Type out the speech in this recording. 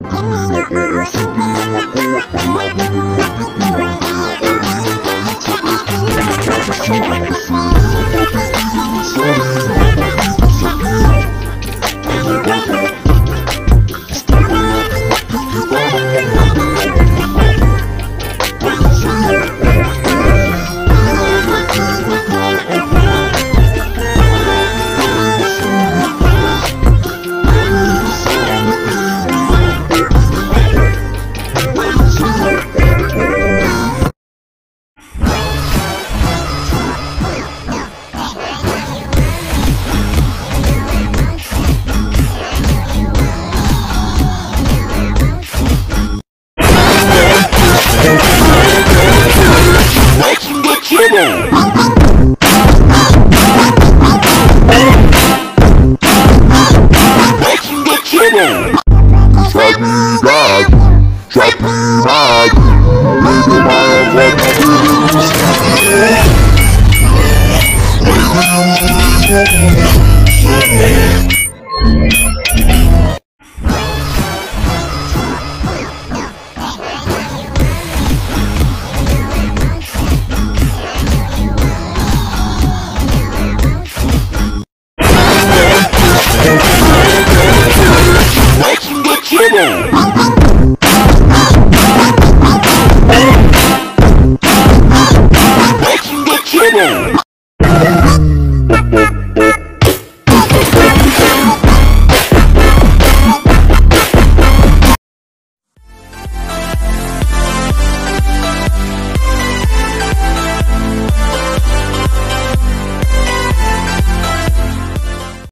Travidade, Trouble! Show.